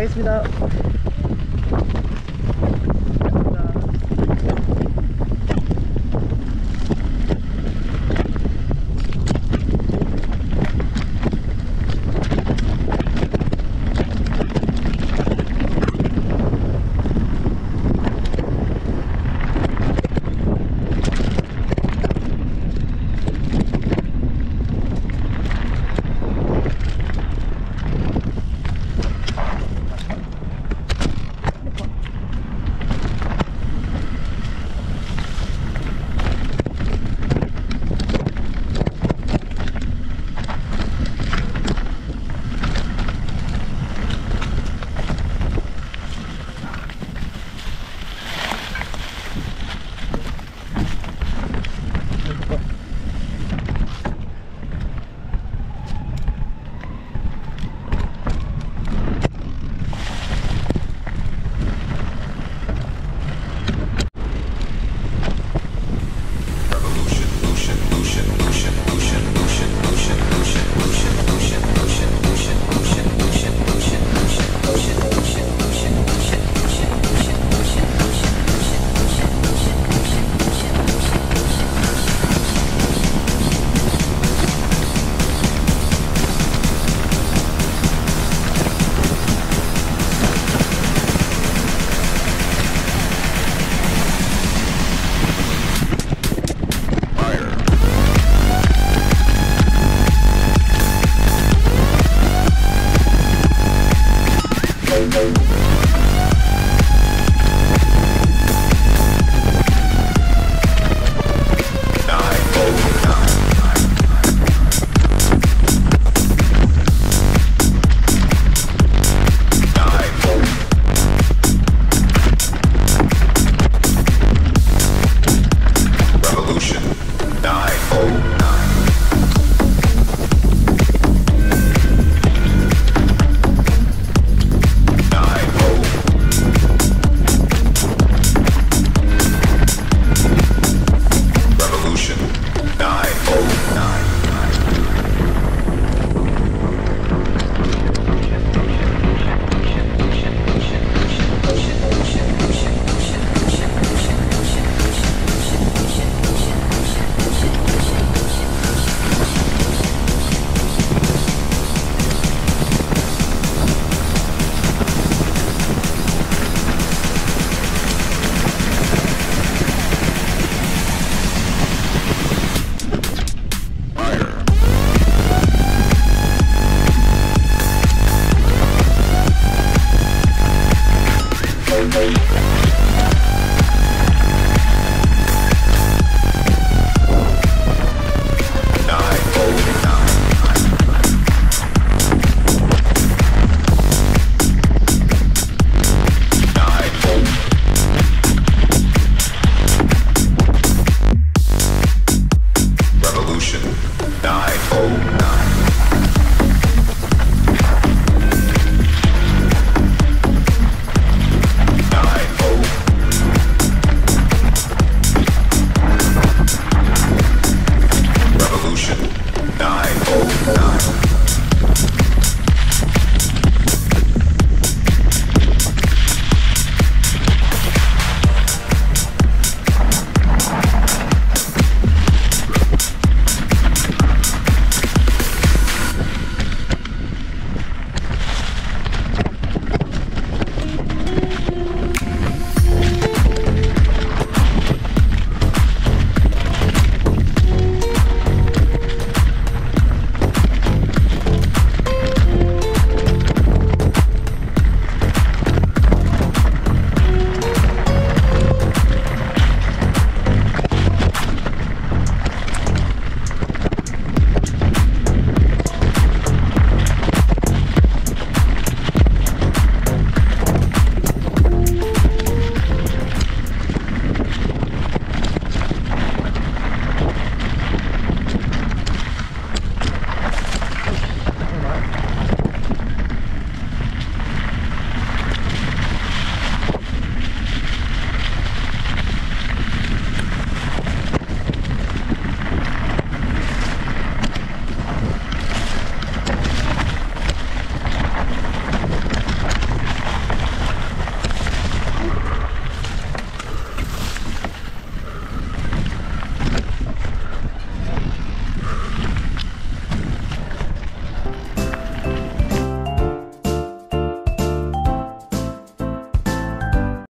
가겠습니다.